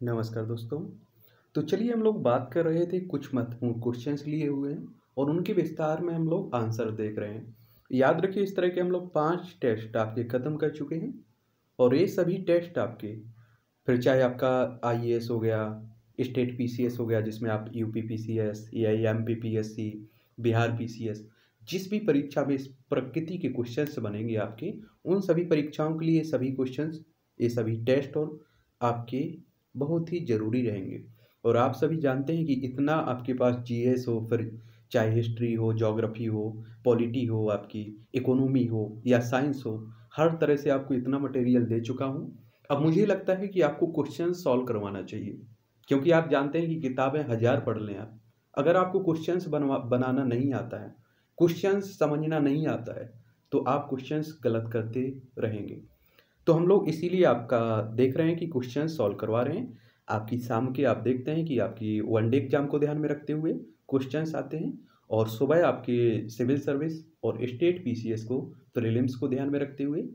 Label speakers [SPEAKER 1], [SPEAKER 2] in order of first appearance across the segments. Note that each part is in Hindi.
[SPEAKER 1] नमस्कार दोस्तों। तो चलिए हम लोग बात कर रहे थे कुछ महत्वपूर्ण क्वेश्चंस लिए हुए हैं और उनके विस्तार में हम लोग आंसर देख रहे हैं। याद रखिए इस तरह के हम लोग पाँच टेस्ट आपके ख़त्म कर चुके हैं और ये सभी टेस्ट आपके, फिर चाहे आपका आईएएस हो गया स्टेट पीसीएस हो गया, जिसमें आप U P P C S या M P P S C Bihar P C S जिस भी परीक्षा में इस प्रकृति के क्वेश्चंस बनेंगे आपके, उन सभी परीक्षाओं के लिए सभी क्वेश्चंस ये सभी टेस्ट और आपके बहुत ही ज़रूरी रहेंगे। और आप सभी जानते हैं कि इतना आपके पास जीएस हो, फिर चाहे हिस्ट्री हो जोग्राफी हो, पॉलिटी हो, आपकी इकोनॉमी हो या साइंस हो, हर तरह से आपको इतना मटेरियल दे चुका हूँ। अब मुझे लगता है कि आपको क्वेश्चन सॉल्व करवाना चाहिए, क्योंकि आप जानते हैं कि किताबें हज़ार पढ़ लें आप। अगर आपको क्वेश्चंस बनवा, बनाना नहीं आता है, क्वेश्चंस समझना नहीं आता है तो आप क्वेश्चंस गलत करते रहेंगे। तो हम लोग इसीलिए आपका देख रहे हैं कि क्वेश्चन सॉल्व करवा रहे हैं। आपकी शाम के आप देखते हैं कि आपकी वनडे एग्ज़ाम को ध्यान में रखते हुए क्वेश्चंस आते हैं और सुबह आपके सिविल सर्विस और स्टेट पीसीएस को प्रीलिम्स को ध्यान में रखते हुए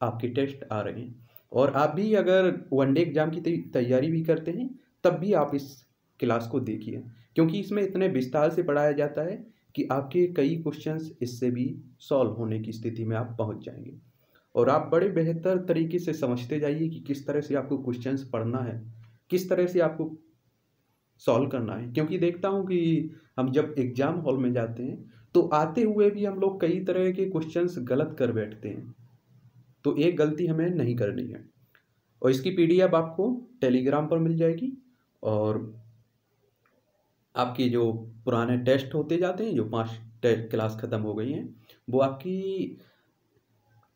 [SPEAKER 1] आपके टेस्ट आ रहे हैं। और आप भी अगर वन डे एग्ज़ाम की तैयारी भी करते हैं, तब भी आप इस क्लास को देखिए। क्योंकि इसमें इतने विस्तार से पढ़ाया जाता है कि आपके कई क्वेश्चंस इससे भी सॉल्व होने की स्थिति में आप पहुँच जाएँगे। और आप बड़े बेहतर तरीके से समझते जाइए कि किस तरह से आपको क्वेश्चंस पढ़ना है, किस तरह से आपको सॉल्व करना है। क्योंकि देखता हूँ कि हम जब एग्ज़ाम हॉल में जाते हैं तो आते हुए भी हम लोग कई तरह के क्वेश्चंस गलत कर बैठते हैं। तो एक गलती हमें नहीं करनी है। और इसकी पीडीएफ आपको टेलीग्राम पर मिल जाएगी और आपके जो पुराने टेस्ट होते जाते हैं, जो पाँच क्लास ख़त्म हो गई हैं, वो आपकी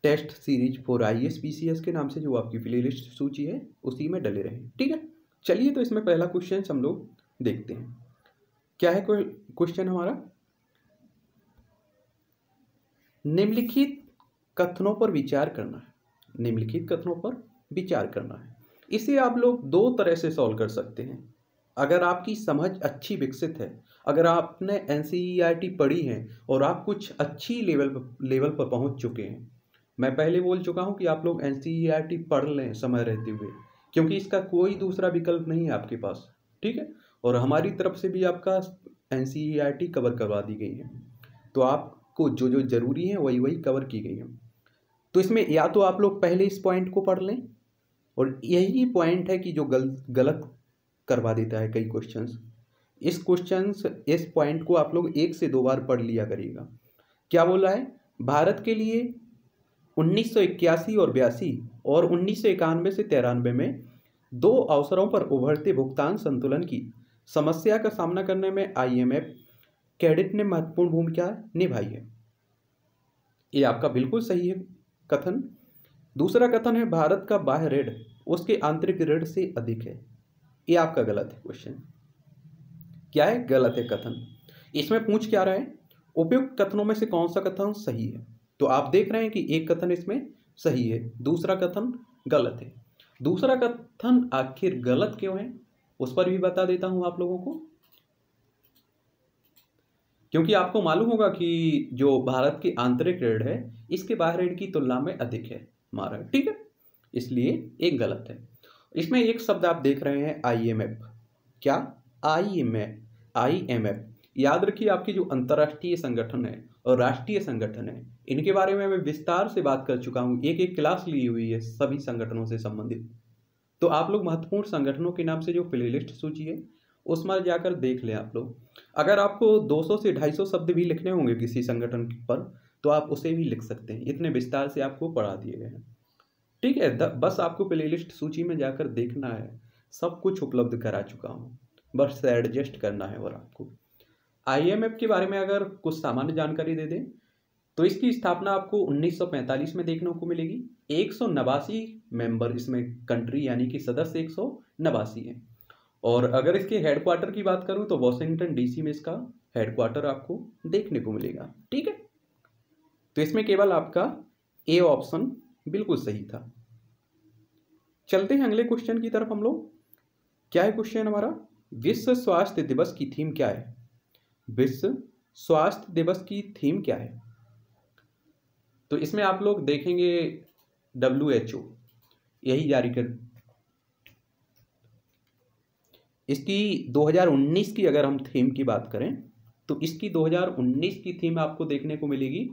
[SPEAKER 1] test series for I S P C S के नाम से, जो आपकी प्ले लिस्ट सूची है, उसी में डले रहें, ठीक है? चलिए तो इसमें पहला क्वेश्चन हम लोग देखते हैं। क्या है क्वेश्चन हमारा? निम्नलिखित कथनों पर विचार करना है। निम्नलिखित कथनों पर विचार करना है। इसे आप लोग दो तरह से सॉल्व कर सकते हैं। अगर आपकी समझ अच्छी विकसित है, अगर आपने एन e पढ़ी है, और आप कुछ अच्छी लेवल लेवल पर पहुँच चुके हैं मैं पहले बोल चुका हूँ कि आप लोग एन e पढ़ लें समय रहते हुए, क्योंकि इसका कोई दूसरा विकल्प नहीं है आपके पास, ठीक है? और हमारी तरफ़ से भी आपका NCERT कवर e करवा दी गई है। तो आपको जो जो ज़रूरी है वही वही कवर की गई है। तो इसमें या तो आप लोग पहले इस पॉइंट को पढ़ लें, और यही पॉइंट है कि जो गल, गलत करवा देता है कई क्वेश्चंस इस क्वेश्चंस इस पॉइंट को आप लोग एक से दो बार पढ़ लिया करिएगा। क्या बोला है? भारत के लिए उन्नीस सौ इक्यासी और बयासी और उन्नीस सौ इक्यानवे से तिरानवे में दो अवसरों पर उभरते भुगतान संतुलन की समस्या का सामना करने में आईएमएफ कैडिट ने महत्वपूर्ण भूमिका निभाई है। ये आपका बिल्कुल सही है कथन। दूसरा कथन है, भारत का बाह्य ऋण, उसके आंतरिक ऋण से अधिक है। ये आपका गलत है क्वेश्चन क्या है गलत है कथन? इसमें पूछ क्या रहा है? उपयुक्त कथनों में से कौन सा कथन सही है? तो आप देख रहे हैं कि एक कथन इसमें सही है, दूसरा कथन गलत है। दूसरा कथन आखिर गलत क्यों है, उस पर भी बता देता हूँ आप लोगों को। क्योंकि आपको मालूम होगा कि जो भारत की आंतरिक ऋण है, इसके बाहर ऋण की तुलना में अधिक है हमारा ठीक है? इसलिए एक गलत है। इसमें एक शब्द आप देख रहे हैं आई एम एफ़ क्या? I M I M F याद रखिए, आपके जो अंतर्राष्ट्रीय संगठन है और राष्ट्रीय संगठन है, इनके बारे में मैं विस्तार से बात कर चुका हूँ। एक एक क्लास ली हुई है सभी संगठनों से संबंधित। तो आप लोग महत्वपूर्ण संगठनों के नाम से जो प्लेलिस्ट सूची है, उसमें जाकर देख लें आप लोग। अगर आपको 200 से 250 शब्द भी लिखने होंगे किसी संगठन पर तो आप उसे भी लिख सकते हैं। इतने विस्तार से आपको पढ़ा दिए गए हैं। ठीक है बस आपको प्लेलिस्ट सूची में जाकर देखना है। सब कुछ उपलब्ध करा चुका हूँ। बस एडजस्ट करना है और आपको। आईएमएफ के बारे में अगर कुछ सामान्य जानकारी दे दें तो इसकी स्थापना आपको 1945 में देखने को मिलेगी। एक सौ नवासी मेंबर इसमें कंट्री यानी कि सदस्य एक सौ नवासी है। और अगर इसके हेडक्वार्टर की बात करूँ तो वॉशिंगटन डीसी में इसका हेडक्वार्टर आपको देखने को मिलेगा। ठीक है? तो इसमें केवल आपका ए ऑप्शन बिल्कुल सही था। चलते हैं अगले क्वेश्चन की तरफ़ हम लोग। क्या है क्वेश्चन हमारा? विश्व स्वास्थ्य दिवस की थीम क्या है? विश्व स्वास्थ्य दिवस की थीम क्या है? तो इसमें आप लोग देखेंगे डब्ल्यू एच ओ यही जारी कर इसकी 2019 की अगर हम थीम की बात करें तो इसकी 2019 की थीम आपको देखने को मिलेगी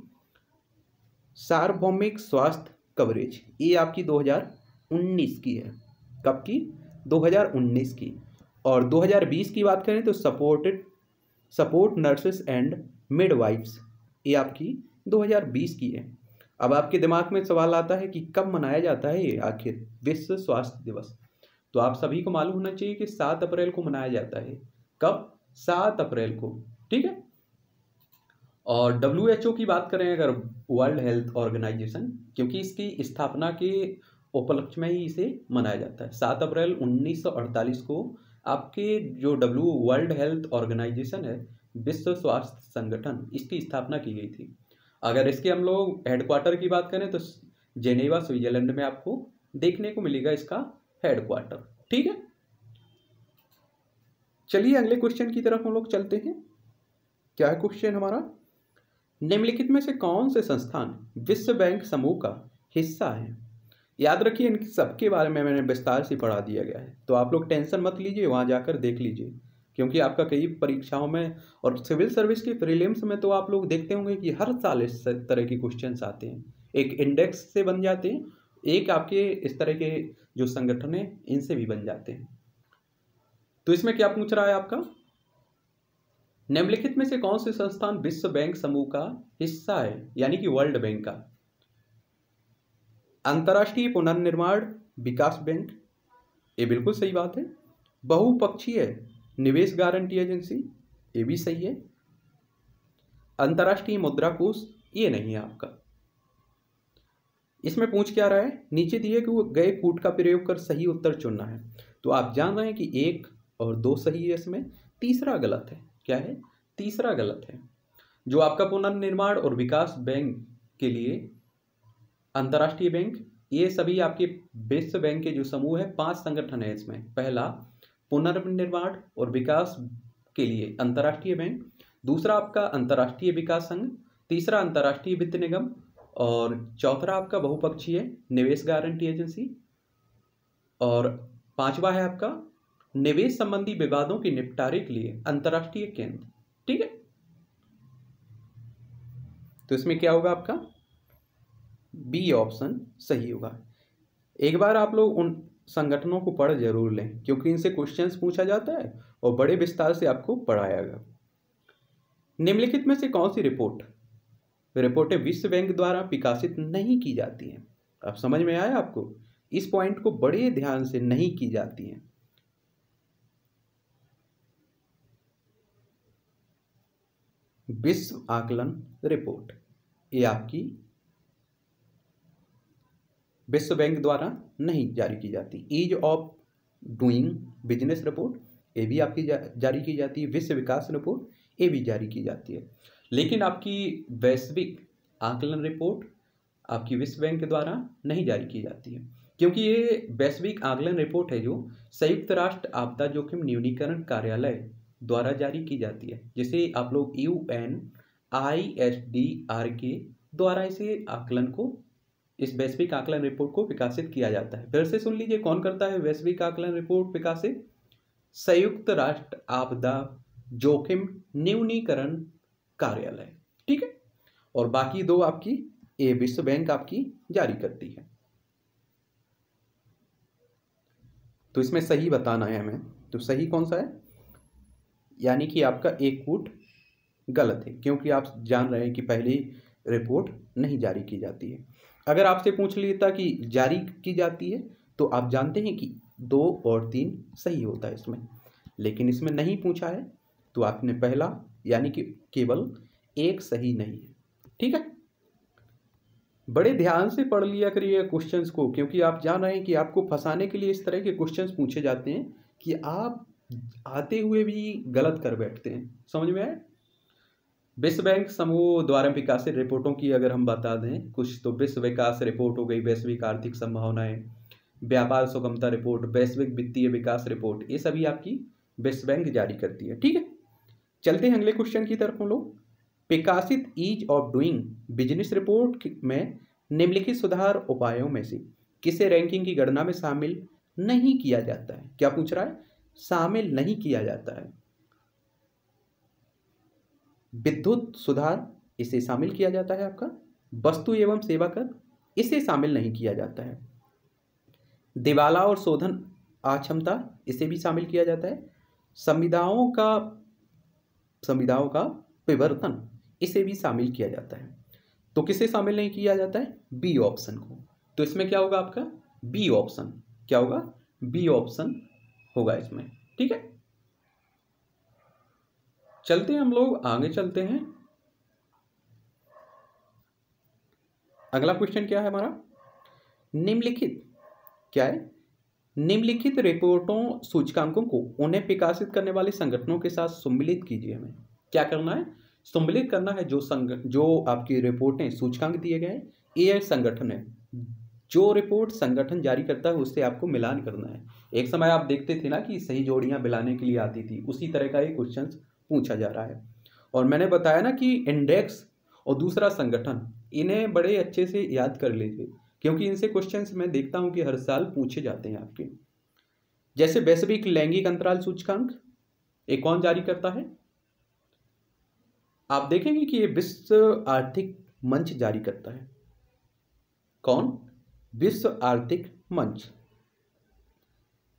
[SPEAKER 1] सार्वभौमिक स्वास्थ्य कवरेज। ये आपकी 2019 की है। कब की? 2019 की। और 2020 की बात करें तो supported support nurses and midwives ये आपकी 2020 की है। अब आपके दिमाग में सवाल आता है कि कब मनाया जाता है ये आखिर विश्व स्वास्थ्य दिवस? तो आप सभी को मालूम होना चाहिए कि सात अप्रैल को मनाया जाता है। कब? सात अप्रैल को। ठीक है? और डब्ल्यू की बात करें अगर वर्ल्ड हेल्थ ऑर्गेनाइजेशन क्योंकि इसकी स्थापना के उपलक्ष्य में ही इसे मनाया जाता है। सात अप्रैल 1948 को आपके जो डब्ल्यू वर्ल्ड हेल्थ ऑर्गेनाइजेशन है, विश्व स्वास्थ्य संगठन, इसकी स्थापना की गई थी। अगर इसके हम लोग हेडक्वार्टर की बात करें तो जेनेवा स्विट्जरलैंड में आपको देखने को मिलेगा इसका हेडक्वार्टर ठीक है? चलिए अगले क्वेश्चन की तरफ़ हम लोग चलते हैं। क्या है क्वेश्चन हमारा? निम्नलिखित में से कौन से संस्थान विश्व बैंक समूह का हिस्सा है? याद रखिए इन सबके बारे में मैंने विस्तार से पढ़ा दिया गया है। तो आप लोग टेंशन मत लीजिए, वहाँ जाकर देख लीजिए। क्योंकि आपका कई परीक्षाओं में और सिविल सर्विस के प्रीलिम्स में तो आप लोग देखते होंगे कि हर साल इस तरह के क्वेश्चन आते हैं। एक इंडेक्स से बन जाते हैं, एक आपके इस तरह के जो संगठन है, इनसे भी बन जाते हैं। तो इसमें क्या पूछ रहा है आपका? निम्नलिखित में से कौन से संस्थान विश्व बैंक समूह का हिस्सा है? यानी कि वर्ल्ड बैंक का। अंतर्राष्ट्रीय पुनर्निर्माण विकास बैंक। ये बिल्कुल सही बात है। बहुपक्षीय निवेश गारंटी एजेंसी, ये भी सही है। अंतर्राष्ट्रीय मुद्रा कोष ये नहीं है आपका। इसमें पूछ क्या रहा है? नीचे दिए कि वो गए कूट का प्रयोग कर सही उत्तर चुनना है। तो आप जान रहे हैं कि एक और दो सही है इसमें। तीसरा गलत है। क्या है? तीसरा गलत है। जो आपका पुनर्निर्माण और विकास बैंक के लिए अंतर्राष्ट्रीय बैंक, ये सभी आपके विश्व बैंक के जो समूह है, पाँच संगठन है इसमें। पहला, पुनर्निर्माण और विकास के लिए अंतर्राष्ट्रीय बैंक। दूसरा, आपका अंतर्राष्ट्रीय विकास संघ। तीसरा, अंतर्राष्ट्रीय वित्त निगम। और चौथा, आपका बहुपक्षीय निवेश गारंटी एजेंसी। और पांचवा है आपका निवेश संबंधी विवादों के निपटारे के लिए अंतर्राष्ट्रीय केंद्र। ठीक है? तो इसमें क्या होगा आपका? बी ऑप्शन सही होगा। एक बार आप लोग उन संगठनों को पढ़ ज़रूर लें, क्योंकि इनसे क्वेश्चंस पूछा जाता है और बड़े विस्तार से आपको पढ़ाया गया। निम्नलिखित में से कौन सी रिपोर्ट? रिपोर्टें विश्व बैंक द्वारा विकासित नहीं की जाती हैं। अब समझ में आया आपको? इस पॉइंट को बड़े ध्यान से नहीं की जाती हैं। विश्व आकलन रिपोर्ट, ये आपकी विश्व बैंक द्वारा नहीं जारी की जाती। Ease of doing business report ये भी आपकी जा, जारी की जाती है। विश्व विकास रिपोर्ट ये भी जारी की जाती है। लेकिन आपकी वैश्विक आकलन रिपोर्ट आपकी विश्व बैंक के द्वारा नहीं जारी की जाती है। क्योंकि ये वैश्विक आकलन रिपोर्ट है जो संयुक्त राष्ट्र आपदा जोखिम न्यूनीकरण कार्यालय द्वारा जारी की जाती है जिसे आप लोग U N I S D R के द्वारा इसे आकलन को इस वैश्विक आकलन रिपोर्ट को विकासित किया जाता है। फिर से सुन लीजिए, कौन करता है वैश्विक आकलन रिपोर्ट विकासित? संयुक्त राष्ट्र आपदा जोखिम न्यूनीकरण कार्यालय। ठीक है? और बाकी दो आपकी, ए विश्व बैंक आपकी जारी करती है। तो इसमें सही बताना है हमें। तो सही कौन सा है? यानी कि आपका एक कूट गलत है, क्योंकि आप जान रहे हैं कि पहली रिपोर्ट नहीं जारी की जाती है। अगर आपसे पूछ लेता कि जारी की जाती है तो आप जानते हैं कि दो और तीन सही होता है इसमें। लेकिन इसमें नहीं पूछा है तो आपने पहला, यानी कि केवल एक सही नहीं है। ठीक है? बड़े ध्यान से पढ़ लिया करिए क्वेश्चंस को, क्योंकि आप जान रहे हैं कि आपको फंसाने के लिए इस तरह के क्वेश्चंस पूछे जाते हैं कि आप आते हुए भी गलत कर बैठते हैं। समझ में आए विश्व बैंक समूह द्वारा विकासित रिपोर्टों की अगर हम बता दें, कुछ तो विश्व विकास रिपोर्ट हो गई, वैश्विक आर्थिक संभावनाएँ, व्यापार सुगमता रिपोर्ट, वैश्विक वित्तीय विकास रिपोर्ट, ये सभी आपकी विश्व बैंक जारी करती है, ठीक है? चलते हैं अगले क्वेश्चन की तरफ़ हम लोग। विकासित ease of doing business report में निम्नलिखित सुधार उपायों में से किसे रैंकिंग की गणना में शामिल नहीं किया जाता है? क्या पूछ रहा है? शामिल नहीं किया जाता है। विद्युत सुधार, इसे शामिल किया जाता है आपका। वस्तु एवं सेवा कर, इसे शामिल नहीं किया जाता है। दिवाला और शोधन, अक्षमता, इसे भी शामिल किया जाता है। संविधाओं का संविधाओं का विवर्तन, इसे भी शामिल किया जाता है। तो किसे शामिल नहीं किया जाता है? बी ऑप्शन को। तो इसमें क्या होगा आपका? B option. क्या होगा? बी ऑप्शन होगा इसमें। ठीक है? चलते हैं हम लोग, आगे चलते हैं। अगला क्वेश्चन क्या है हमारा? निम्नलिखित। क्या है? निम्नलिखित रिपोर्टों, सूचकांकों को उन्हें विकासित करने वाले संगठनों के साथ सम्मिलित कीजिए हमें। क्या करना है? सम्मिलित करना है जो संग, जो आपकी रिपोर्टें, सूचकांक दिए गए ये संगठन है। जो रिपोर्ट संगठन जारी करता है, उससे आपको मिलान करना है। एक समय आप देखते थे ना कि सही जोड़ियाँ मिलाने के लिए आती थी। उसी तरह का एक क्वेश्चन पूछा जा रहा है। और मैंने बताया ना कि इंडेक्स और दूसरा संगठन, इन्हें बड़े अच्छे से याद कर लीजिए, क्योंकि इनसे क्वेश्चन मैं देखता हूँ कि हर साल पूछे जाते हैं आपके। जैसे वैश्विक लैंगिक अंतराल सूचकांक, एक कौन जारी करता है। आप देखेंगे कि ये विश्व आर्थिक मंच जारी करता है। कौन? विश्व आर्थिक मंच।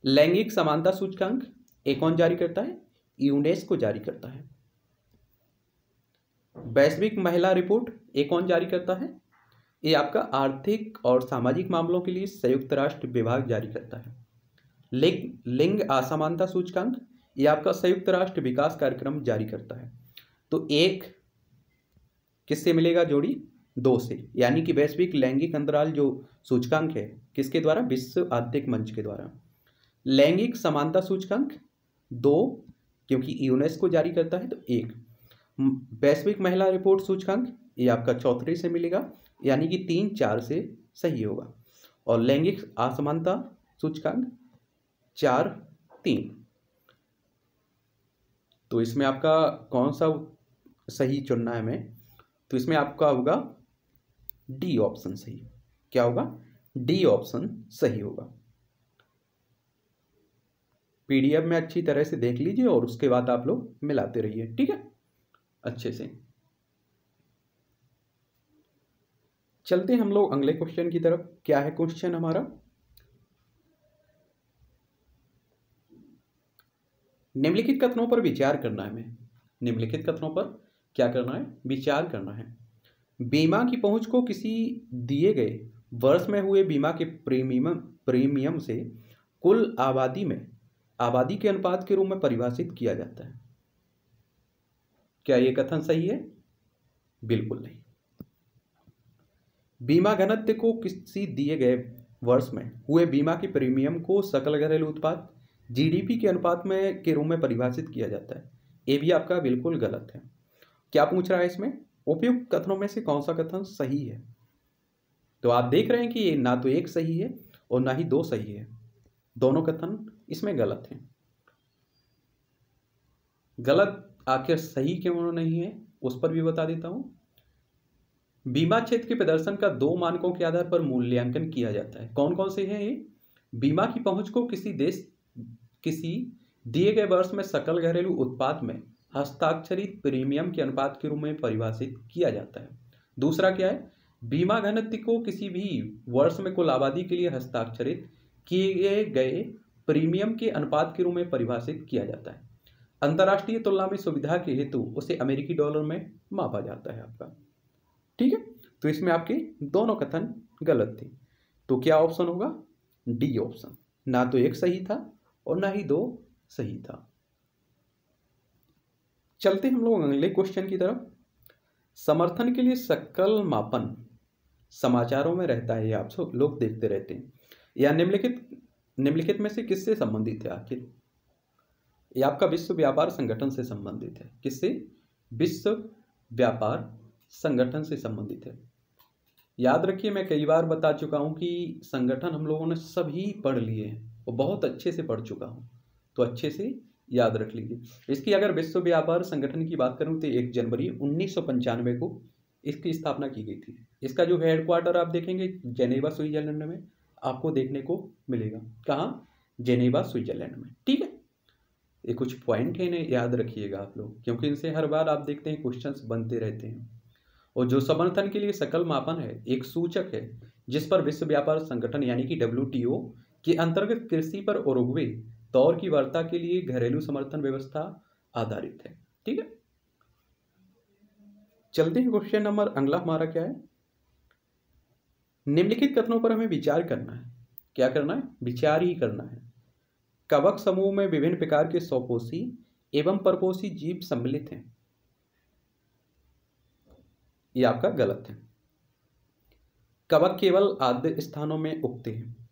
[SPEAKER 1] लैंगिक समानता सूचकांक ये कौन जारी करता है। यूनेस्को जारी करता है। वैश्विक महिला रिपोर्ट एक कौन जारी करता है। ये आपका आर्थिक और सामाजिक मामलों के लिए संयुक्त राष्ट्र विभाग जारी करता है। लिंग लिंग असमानता सूचकांक, ये आपका संयुक्त राष्ट्र विकास कार्यक्रम जारी करता है। तो एक किससे मिलेगा जोड़ी? दो से। यानी कि वैश्विक लैंगिक अंतराल जो सूचकांक है, किसके द्वारा? विश्व आर्थिक मंच के द्वारा। लैंगिक समानता सूचकांक, दो क्योंकि यूनेस्को जारी करता है तो एक। वैश्विक महिला रिपोर्ट सूचकांक, ये आपका चौथरे से मिलेगा, यानी कि तीन चार से सही होगा। और लैंगिक असमानता सूचकांक, चार तीन। तो इसमें आपका कौन सा सही चुनना है हमें? तो इसमें आपका होगा डी ऑप्शन सही। क्या होगा? डी ऑप्शन सही होगा। पीडीएफ में अच्छी तरह से देख लीजिए और उसके बाद आप लोग मिलाते रहिए, ठीक है? अच्छे से। चलते हम लोग अगले क्वेश्चन की तरफ़। क्या है क्वेश्चन हमारा? निम्नलिखित कथनों पर विचार करना है हमें। निम्नलिखित कथनों पर क्या करना है? विचार करना है। बीमा की पहुँच को किसी दिए गए वर्ष में हुए बीमा के प्रीमियम प्रीमियम से कुल आबादी में आबादी के अनुपात के रूप में परिभाषित किया जाता है। क्या यह कथन सही है? बिल्कुल नहीं। बीमा घनत्व को किसी दिए गए वर्ष में हुए बीमा के प्रीमियम को सकल घरेलू उत्पाद, जीडीपी के अनुपात में, के रूप में परिभाषित किया जाता है। ये भी आपका बिल्कुल गलत है। क्या पूछ रहा है इसमें? उपयुक्त कथनों में से कौन सा कथन सही है? तो आप देख रहे हैं कि ना तो एक सही है और ना ही दो सही है। दोनों कथन इसमें गलत हैं। गलत आखिर सही क्यों नहीं है, उस पर भी बता देता हूँ। बीमा क्षेत्र के प्रदर्शन का दो मानकों के आधार पर मूल्यांकन किया जाता है। कौन कौन से हैं ये? बीमा की पहुँच को किसी देश, किसी दिए गए वर्ष में सकल घरेलू उत्पाद में हस्ताक्षरित प्रीमियम के अनुपात के रूप में परिभाषित किया जाता है। दूसरा क्या है? बीमा घनत्व को किसी भी वर्ष में कुल आबादी के लिए हस्ताक्षरित किए गए प्रीमियम के अनुपात के रूप में परिभाषित किया जाता है। अंतर्राष्ट्रीय तुलना में सुविधा के हेतु उसे अमेरिकी डॉलर में मापा जाता है आपका। ठीक है? तो इसमें आपके दोनों कथन गलत थे। तो क्या ऑप्शन होगा? डी ऑप्शन ना तो एक सही था और ना ही दो सही था। चलते हम लोग अगले क्वेश्चन की तरफ़। समर्थन के लिए सकल मापन समाचारों में रहता है आप लोग देखते रहते हैं। या निम्नलिखित निम्नलिखित में से किससे संबंधित है आखिर? ये आपका विश्व व्यापार संगठन से संबंधित है। किससे? विश्व व्यापार संगठन से संबंधित है। याद रखिए, मैं कई बार बता चुका हूँ कि संगठन हम लोगों ने सभी पढ़ लिए हैं। और बहुत अच्छे से पढ़ चुका हूँ। तो अच्छे से याद रख लीजिए। इसकी अगर विश्व व्यापार संगठन की बात करूँ तो एक जनवरी उन्नीस सौ पंचानवे को इसकी स्थापना की गई थी। इसका जो हेडक्वार्टर आप देखेंगे जेनेवा स्विट्जरलैंड में आपको देखने को मिलेगा। कहाँ? जेनेवा, स्विट्जरलैंड में। ठीक है? ये कुछ पॉइंट है इन्हें याद रखिएगा आप लोग, क्योंकि इनसे हर बार आप देखते हैं क्वेश्चंस बनते रहते हैं। और जो समर्थन के लिए सकल मापन है, एक सूचक है, जिस पर विश्व व्यापार संगठन यानी कि डब्ल्यूटीओ के अंतर्गत कृषि पर उरुग्वे, तौर की वार्ता के लिए घरेलू समर्थन व्यवस्था आधारित है। ठीक है? चलते हैं क्वेश्चन नंबर अगला हमारा क्या है? निम्नलिखित कथनों पर हमें विचार करना है। क्या करना है? विचार ही करना है। कवक समूह में विभिन्न प्रकार के सौपोषी एवं परपोषी जीव सम्मिलित हैं। ये आपका गलत है। कवक केवल आद्य स्थानों में उगते हैं।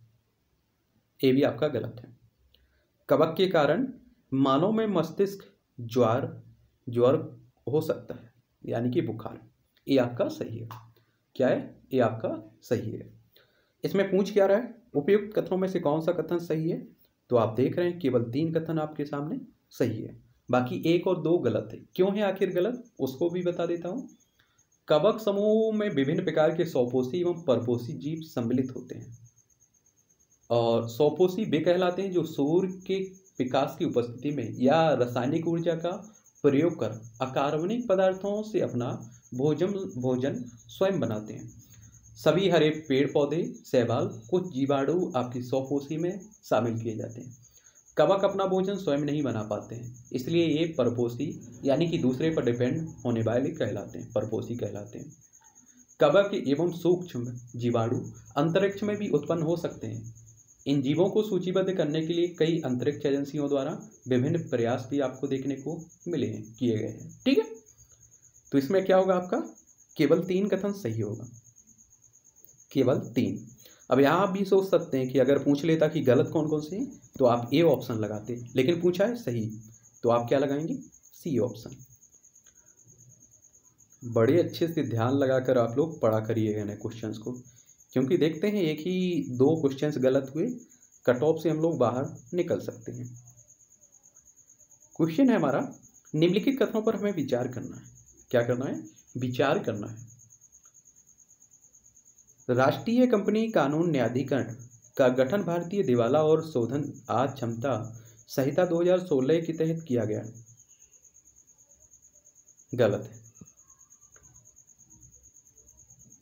[SPEAKER 1] ये भी आपका गलत है। कवक के कारण मानव में मस्तिष्क ज्वार, ज्वर हो सकता है, यानी कि बुखार। ये आपका सही है। क्या है? ये आपका सही है। इसमें पूछ क्या रहा है? उपयुक्त कथनों में से कौन सा कथन सही है? तो आप देख रहे हैं, केवल तीन कथन आपके सामने सही है। बाकी एक और दो गलत है। क्यों है आखिर गलत? उसको भी बता देता हूँ। कवक समूह में विभिन्न प्रकार के सौपोषी एवं परपोषी जीव सम्मिलित होते हैं। और सौपोषी वे कहलाते हैं जो सूर्य के विकास की उपस्थिति में या रासायनिक ऊर्जा का प्रयोग कर अकार्बनिक पदार्थों से अपना भोजन भोजन स्वयं बनाते हैं। सभी हरे पेड़ पौधे सहबाल कुछ जीवाणु आपकी सौपोषी में शामिल किए जाते हैं। कवक अपना भोजन स्वयं नहीं बना पाते हैं, इसलिए ये परपोषी यानी कि दूसरे पर डिपेंड होने वाले कहलाते हैं परपोषी कहलाते हैं। कवक एवं सूक्ष्म जीवाणु अंतरिक्ष में भी उत्पन्न हो सकते हैं। इन जीवों को सूचीबद्ध करने के लिए कई अंतरिक्ष एजेंसियों द्वारा विभिन्न प्रयास भी आपको देखने को मिले हैं, किए गए हैं। ठीक है? तो इसमें क्या होगा आपका? केवल तीन कथन सही होगा। केवल तीन। अब यहाँ आप भी सोच सकते हैं कि अगर पूछ लेता कि गलत कौन कौन से तो आप ए ऑप्शन लगाते लेकिन पूछा है सही। तो आप क्या लगाएँगे? सी ऑप्शन बड़े अच्छे से ध्यान लगाकर आप लोग पढ़ा करिएगा ना क्वेश्चंस को। क्योंकि देखते हैं एक ही दो क्वेश्चंस गलत हुए कट ऑफ़ से हम लोग बाहर निकल सकते हैं। क्वेश्चन है हमारा, निम्नलिखित कथनों पर हमें विचार करना है। क्या करना है? विचार करना है। राष्ट्रीय कंपनी कानून न्यायाधिकरण का गठन भारतीय दिवाला और शोधन आज क्षमता संहिता 2016 के तहत किया गया। गलत है।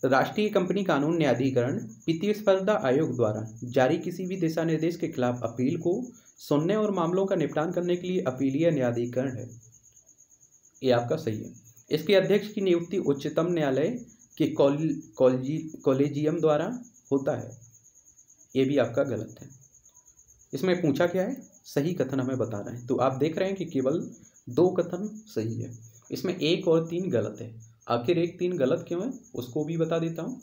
[SPEAKER 1] राष्ट्रीय कंपनी कानून न्यायाधिकरण वित्तीय स्पर्धा आयोग द्वारा जारी किसी भी दिशा निर्देश के खिलाफ अपील को सुनने और मामलों का निपटान करने के लिए अपीलीय न्यायाधिकरण है। ये आपका सही है। इसके अध्यक्ष की नियुक्ति उच्चतम न्यायालय के कॉलेजियम द्वारा होता है। ये भी आपका गलत है। इसमें पूछा क्या है? सही कथन हमें बता रहे हैं। तो आप देख रहे हैं कि केवल दो कथन सही है। इसमें एक और तीन गलत है। आखिर एक तीन गलत क्यों है? उसको भी बता देता हूँ।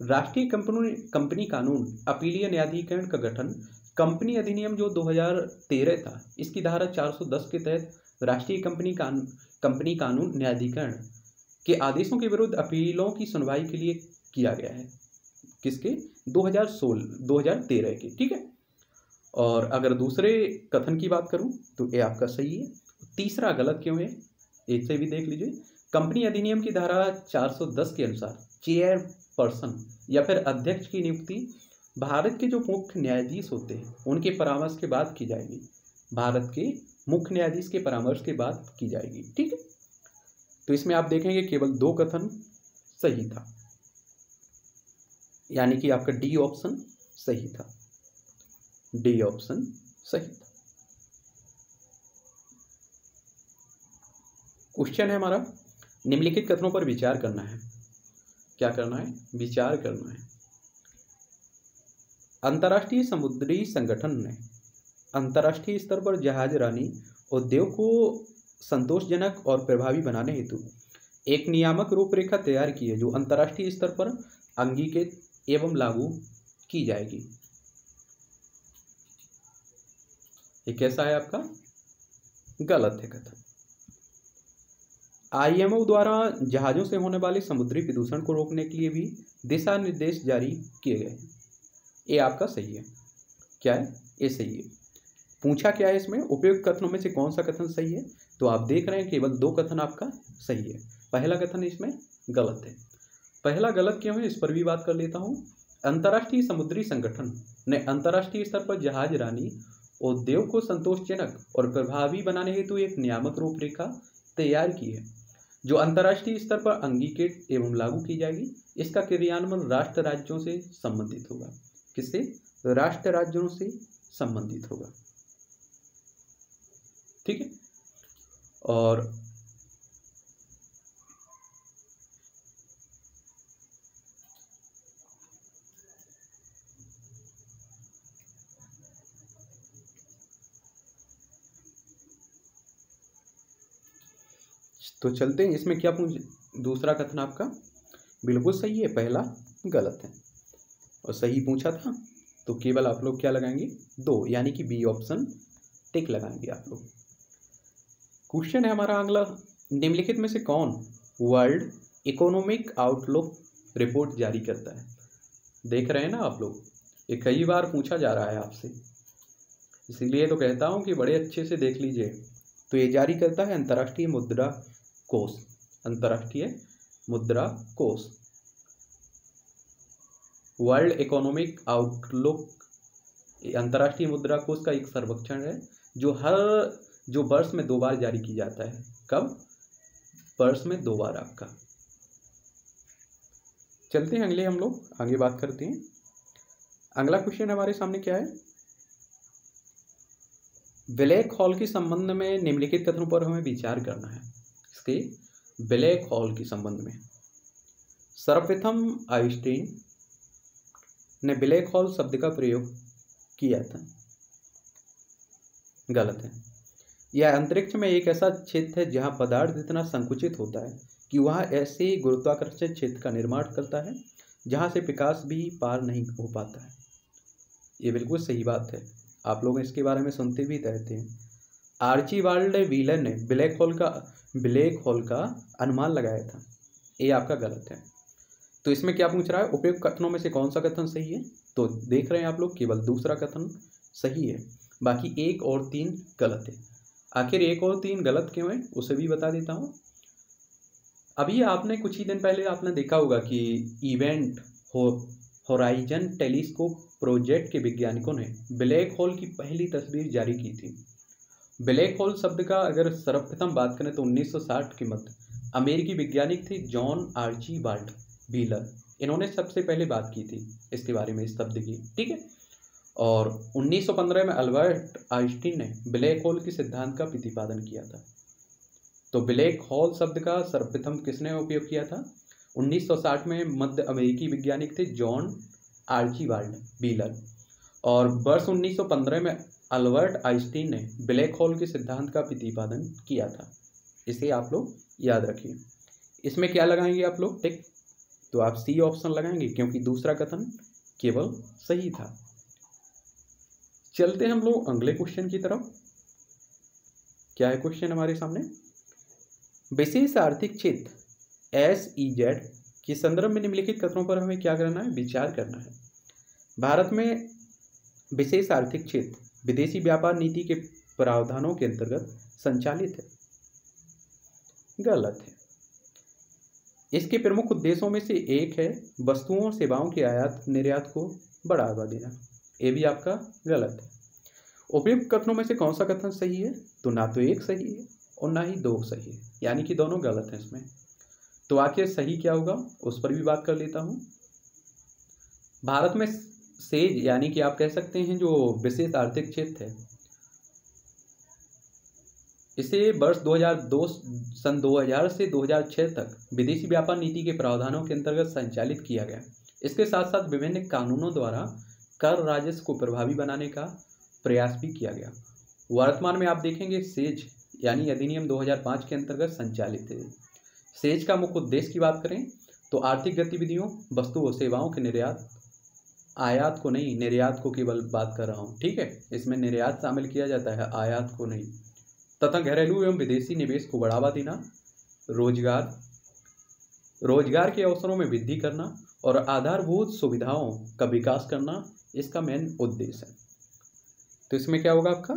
[SPEAKER 1] राष्ट्रीय कंपनी कंपनी कानून, अपीलीय न्यायाधिकरण का गठन कंपनी अधिनियम जो 2013 था, इसकी धारा 410 के तहत राष्ट्रीय कंपनी कान कंपनी कानून, न्यायाधिकरण के आदेशों के विरुद्ध अपीलों की सुनवाई के लिए किया गया है। किसके? 2016 2013 के, ठीक है? और अगर दूसरे कथन की बात करूँ तो ये आपका सही है। तीसरा गलत क्यों है? इसे भी देख लीजिए। कंपनी अधिनियम की धारा 410 के अनुसार चेयर पर्सन या फिर अध्यक्ष की नियुक्ति भारत के जो मुख्य न्यायाधीश होते हैं, उनके परामर्श के बाद की जाएगी। भारत के मुख्य न्यायाधीश के परामर्श के बाद की जाएगी, ठीक है? तो इसमें आप देखेंगे केवल दो कथन सही था। यानी कि आपका डी ऑप्शन सही था। डी ऑप्शन सही था। क्वेश्चन है हमारा, निम्नलिखित कथनों पर विचार करना है। क्या करना है? विचार करना है। अंतर्राष्ट्रीय समुद्री संगठन ने अंतर्राष्ट्रीय स्तर पर जहाज़ रानी उद्योग को संतोषजनक और प्रभावी बनाने हेतु एक नियामक रूपरेखा तैयार की है, जो अंतर्राष्ट्रीय स्तर पर अंगीकृत एवं लागू की जाएगी। ये कैसा है आपका? गलत है कथन। आईएमओ द्वारा जहाज़ों से होने वाले समुद्री प्रदूषण को रोकने के लिए भी दिशा निर्देश जारी किए गए ये आपका सही है। क्या है? ये सही है। पूछा क्या है इसमें? उपयुक्त कथनों में से कौन सा कथन सही है? तो आप देख रहे हैं केवल दो कथन आपका सही है। पहला कथन इसमें गलत है। पहला गलत क्यों है? इस पर भी बात कर लेता हूँ। अंतर्राष्ट्रीय समुद्री संगठन ने अंतर्राष्ट्रीय स्तर पर जहाज़ रानी उद्योग को संतोषजनक और प्रभावी बनाने हेतु एक नियामक रूपरेखा तैयार की है, जो अंतर्राष्ट्रीय स्तर पर अंगीकृत एवं लागू की जाएगी। इसका क्रियान्वयन राष्ट्र राज्यों से संबंधित होगा। किससे? राष्ट्र राज्यों से संबंधित होगा। ठीक है? और तो चलते हैं, इसमें क्या पूछ, दूसरा कथन आपका? बिल्कुल सही है, पहला गलत है। और सही पूछा था तो केवल आप लोग क्या लगाएँगे? दो, यानी कि बी ऑप्शन टिक लगाएँगे आप लोग। क्वेश्चन है हमारा अगला। निम्नलिखित में से कौन वर्ल्ड इकोनॉमिक आउटलुक रिपोर्ट जारी करता है? देख रहे हैं ना आप लोग? ये कई बार पूछा जा रहा है आपसे। इसीलिए तो कहता हूँ कि बड़े अच्छे से देख लीजिए। तो ये जारी करता है अंतर्राष्ट्रीय मुद्रा कोष। अंतर्राष्ट्रीय मुद्रा कोष। वर्ल्ड इकोनॉमिक आउटलुक, अंतर्राष्ट्रीय मुद्रा कोष का एक सर्वेक्षण है, जो हर जो वर्ष में दो बार जारी की जाता है, कब? वर्ष में दो बार आपका। चलते हैं अगले हम लोग, आगे बात करते हैं। अगला क्वेश्चन हमारे सामने क्या है? ब्लैक होल के संबंध में निम्नलिखित कथनों पर हमें विचार करना है। इसके ब्लैक होल के संबंध में। सर्वप्रथम आइंस्टीन ने ब्लैक होल शब्द का प्रयोग किया था। गलत है। यह अंतरिक्ष में एक ऐसा क्षेत्र है जहाँ पदार्थ इतना संकुचित होता है कि वह ऐसे गुरुत्वाकर्षण क्षेत्र का निर्माण करता है, जहाँ से विकास भी पार नहीं हो पाता है। ये बिल्कुल सही बात है। आप लोग इसके बारे में सुनते भी रहते हैं। आर्ची वाल्ड व्हीलर ने ब्लैक होल का, ब्लैक होल का अनुमान लगाया था। ये आपका गलत है। तो इसमें क्या पूछ रहा है? उपयुक्त कथनों में से कौन सा कथन सही है? तो देख रहे हैं आप लोग, केवल दूसरा कथन सही है। बाकी एक और तीन गलत है। आखिर एक और तीन गलत क्यों है, उसे भी बता देता हूँ। अभी आपने कुछ ही दिन पहले आपने देखा होगा कि इवेंट हो, होराइजन टेलीस्कोप प्रोजेक्ट के वैज्ञानिकों ने ब्लैक होल की पहली तस्वीर जारी की थी। ब्लैक होल शब्द का अगर सर्वप्रथम बात करें तो 1960 के मध्य अमेरिकी वैज्ञानिक थे जॉन आर्ची बाल्ट व्हीलर। इन्होंने सबसे पहले बात की थी इसके बारे में इस शब्द की, ठीक है? और 1915 में अल्बर्ट आइंस्टीन ने ब्लैक होल के सिद्धांत का प्रतिपादन किया था। तो ब्लैक होल शब्द का सर्वप्रथम किसने उपयोग किया था? 1960 में मध्य अमेरिकी वैज्ञानिक थे जॉन आर्चीवाल्ड बीलर। और वर्ष 1915 में अल्बर्ट आइंस्टीन ने ब्लैक होल के सिद्धांत का प्रतिपादन किया था। इसे आप लोग याद रखिए। इसमें क्या लगाएँगे आप लोग? टिक। तो आप सी ऑप्शन लगाएँगे, क्योंकि दूसरा कथन केवल सही था। चलते हम लोग अगले क्वेश्चन की तरफ़। क्या है क्वेश्चन हमारे सामने? विशेष आर्थिक क्षेत्र एस ई जेड के संदर्भ में निम्नलिखित कथनों पर हमें क्या करना है? विचार करना है। भारत में विशेष आर्थिक क्षेत्र विदेशी व्यापार नीति के प्रावधानों के अंतर्गत संचालित है। गलत है। इसके प्रमुख उद्देश्यों में से एक है वस्तुओं और सेवाओं के आयात निर्यात को बढ़ावा देना। ये भी आपका गलत है। उपयुक्त कथनों में से कौन सा कथन सही है? तो ना तो एक सही है और ना ही दो सही है, यानी कि दोनों गलत हैं इसमें। तो आखिर सही क्या होगा? उस पर भी बात कर लेता हूँ। भारत में सेज, यानी कि आप कह सकते हैं जो विशेष आर्थिक क्षेत्र है, इसे वर्ष 2002 सन 2000 से 2006 तक विदेशी व्यापार नीति के प्रावधानों के अंतर्गत संचालित किया गया। इसके साथ साथ विभिन्न कानूनों द्वारा कर राजस्व को प्रभावी बनाने का प्रयास भी किया गया। वर्तमान में आप देखेंगे सेज, यानी अधिनियम 2005 के अंतर्गत संचालित है। सेज का मुख्य उद्देश्य की बात करें तो आर्थिक गतिविधियों वस्तु और सेवाओं के निर्यात, आयात को नहीं, निर्यात को केवल बात कर रहा हूँ, ठीक है? इसमें निर्यात शामिल किया जाता है, आयात को नहीं। तथा घरेलू एवं विदेशी निवेश को बढ़ावा देना, रोज़गार रोज़गार के अवसरों में वृद्धि करना और आधारभूत सुविधाओं का विकास करना इसका मेन उद्देश्य है। तो इसमें क्या होगा आपका?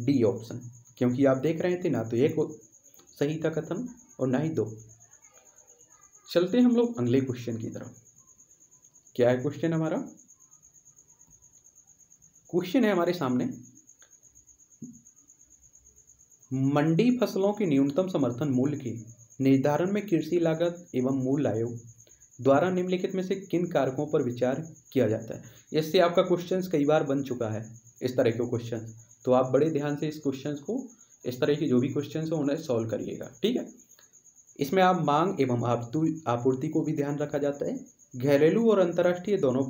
[SPEAKER 1] डी ऑप्शन क्योंकि आप देख रहे थे ना तो एक सही था कथन और ना ही दो। चलते हैं हम लोग अगले क्वेश्चन की तरफ़। क्या है क्वेश्चन हमारा? क्वेश्चन है हमारे सामने। मंडी फ़सलों के न्यूनतम समर्थन मूल्य के। निर्धारण में कृषि लागत एवं मूल्य आयोग। द्वारा निम्नलिखित में से किन कारकों पर विचार किया जाता है? इससे आपका क्वेश्चन कई बार बन चुका है, इस तरह के क्वेश्चन तो आप बड़े ध्यान से इस क्वेश्चन को, इस तरह के जो भी क्वेश्चन हो, उन्हें सॉल्व करिएगा, ठीक है? इसमें आप मांग एवं आपूर्ति को भी ध्यान रखा जाता है। घरेलू और अंतर्राष्ट्रीय दोनों